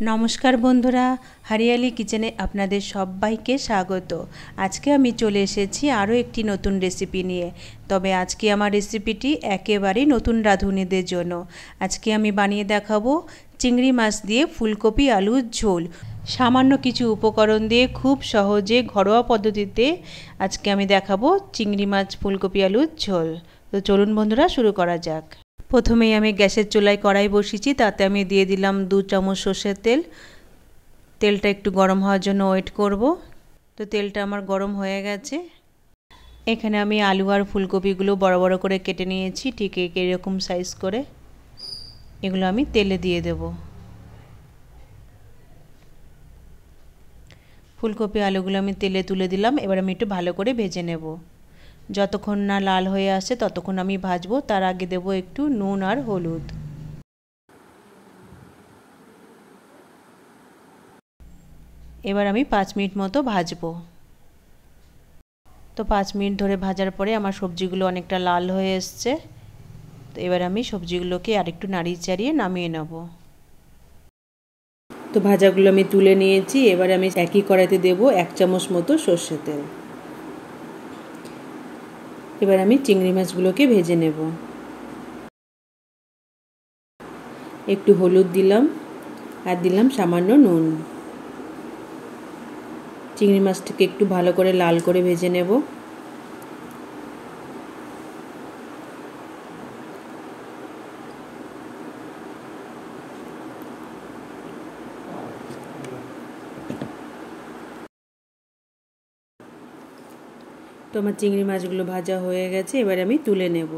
নমস্কার বন্ধুরা, হরিয়ালি কিচেনে আপনাদের সবাইকে স্বাগত। আজকে আমি চলে এসেছি আরও একটি নতুন রেসিপি নিয়ে। তবে আজকে আমার রেসিপিটি একেবারেই নতুন রাঁধুনিদের জন্য। আজকে আমি বানিয়ে দেখাবো চিংড়ি মাছ দিয়ে ফুলকপি আলুর ঝোল। সামান্য কিছু উপকরণ দিয়ে খুব সহজে ঘরোয়া পদ্ধতিতে আজকে আমি দেখাবো চিংড়ি মাছ, ফুলকপি আলুর ঝোল। তো চলুন বন্ধুরা, শুরু করা যাক। প্রথমেই আমি গ্যাসের চুলায় কড়াই বসিয়েছি, তাতে আমি দিয়ে দিলাম দু চামচ সর্ষের তেল। তেলটা একটু গরম হওয়ার জন্য ওয়েট করব। তো তেলটা আমার গরম হয়ে গেছে। এখানে আমি আলু আর ফুলকপিগুলো বড় বড় করে কেটে নিয়েছি, ঠিক এরকম সাইজ করে। এগুলো আমি তেলে দিয়ে দেব। ফুলকপি আলুগুলো আমি তেলে তুলে দিলাম, এবার আমি একটু ভালো করে ভেজে নেব। যতক্ষণ না লাল হয়ে আসে ততক্ষণ আমি ভাজবো, তার আগে দেব একটু নুন আর হলুদ। এবার আমি পাঁচ মিনিট মতো ভাজবো। তো পাঁচ মিনিট ধরে ভাজার পরে আমার সবজিগুলো অনেকটা লাল হয়ে এসছে। তো এবার আমি সবজিগুলোকে আরেকটু নাড়িয়ে চাড়িয়ে নামিয়ে নেব। তো ভাজাগুলো আমি তুলে নিয়েছি, এবার আমি একই কড়াইতে দেব এক চামচ মতো সর্ষে তেল। এবার আমি চিংড়ি মাছগুলোকে ভেজে নেব। একটু হলুদ দিলাম আর দিলাম সামান্য নুন। চিংড়ি মাছটাকে একটু ভালো করে লাল করে ভেজে নেব। তো আমার চিংড়ি মাছগুলো ভাজা হয়ে গেছে, এবার আমি তুলে নেব।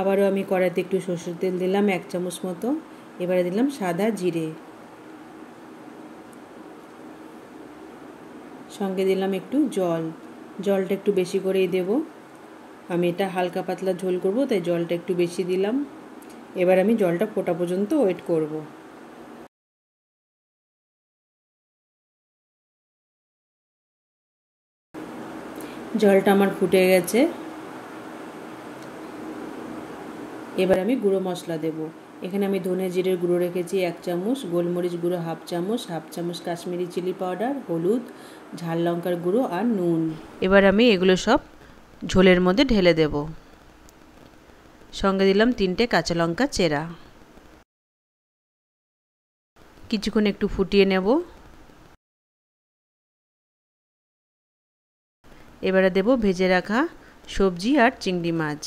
আবারও আমি কড়াইতে একটু সর্ষের তেল দিলাম, এক চামচ মতো। এবারে দিলাম সাদা জিরে। সঙ্গে দিলাম একটু জল। জলটা একটু বেশি করেই দেব। আমি এটা হালকা পাতলা ঝোল করব, তাই জলটা একটু বেশি দিলাম। এবার আমি জলটা ফোটা পর্যন্ত ওয়েট করব। জলটা আমার ফুটে গেছে। এবার আমি গুঁড়ো মশলা দেব। এখানে আমি ধনে জিরের গুঁড়ো রেখেছি এক চামচ, গোলমরিচ গুঁড়ো হাফ চামচ হাফ চামচ কাশ্মীরি চিলি পাউডার, হলুদ, ঝাল লঙ্কার গুঁড়ো আর নুন। এবার আমি এগুলো সব ঝোলের মধ্যে ঢেলে দেব। সঙ্গে দিলাম তিনটে কাঁচা লঙ্কা চেরা। কিছুক্ষণ একটু ফুটিয়ে নেব। এবারে দেব ভেজে রাখা সবজি আর চিংড়ি মাছ।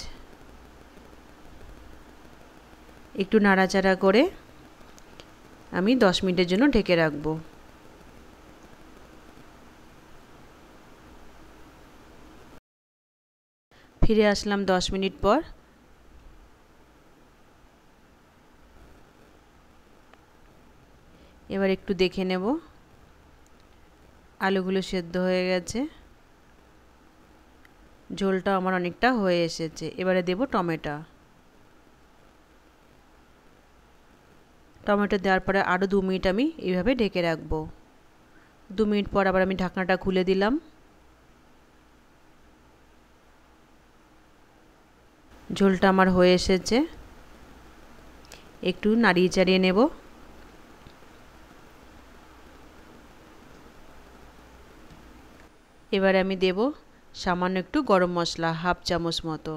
একটু নাড়াচাড়া করে আমি দশ মিনিটের জন্য ঢেকে রাখব। ফিরে আসলাম দশ মিনিট পর। এবার একটু দেখে নেব। আলুগুলো সেদ্ধ হয়ে গেছে। ঝোলটা আমার অনেকটা হয়ে এসেছে। এবারে দেব টমেটো। টমেটো দেওয়ার পরে আরও দু মিনিট আমি এইভাবে ঢেকে রাখব। দু মিনিট পর আবার আমি ঢাকনাটা খুলে দিলাম। ঝোলটা আমার হয়ে এসেছে। একটু নাড়িয়ে চাড়িয়ে নেব। এবার আমি দেব সামান্য একটু গরম মশলা, হাফ চামচ মতো।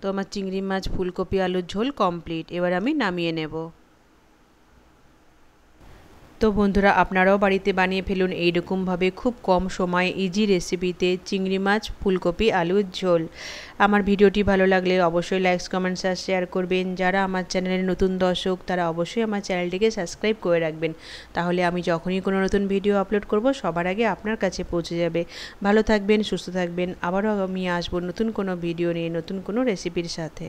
তো আমার চিংড়ি মাছ, ফুলকপি, আলুর ঝোল কমপ্লিট এবার আমি নামিয়ে নেব। তো বন্ধুরা, আপনারাও বাড়িতে বানিয়ে ফেলুন এইরকমভাবে খুব কম সময়ে ইজি রেসিপিতে চিংড়ি মাছ, ফুলকপি, আলুর ঝোল। আমার ভিডিওটি ভালো লাগলে অবশ্যই লাইকস কমেন্টস আর শেয়ার করবেন। যারা আমার চ্যানেলের নতুন দর্শক, তারা অবশ্যই আমার চ্যানেলটিকে সাবস্ক্রাইব করে রাখবেন। তাহলে আমি যখনই কোনো নতুন ভিডিও আপলোড করব, সবার আগে আপনার কাছে পৌঁছে যাবে। ভালো থাকবেন, সুস্থ থাকবেন। আবারও আমি আসব নতুন কোনো ভিডিও নিয়ে, নতুন কোনো রেসিপির সাথে।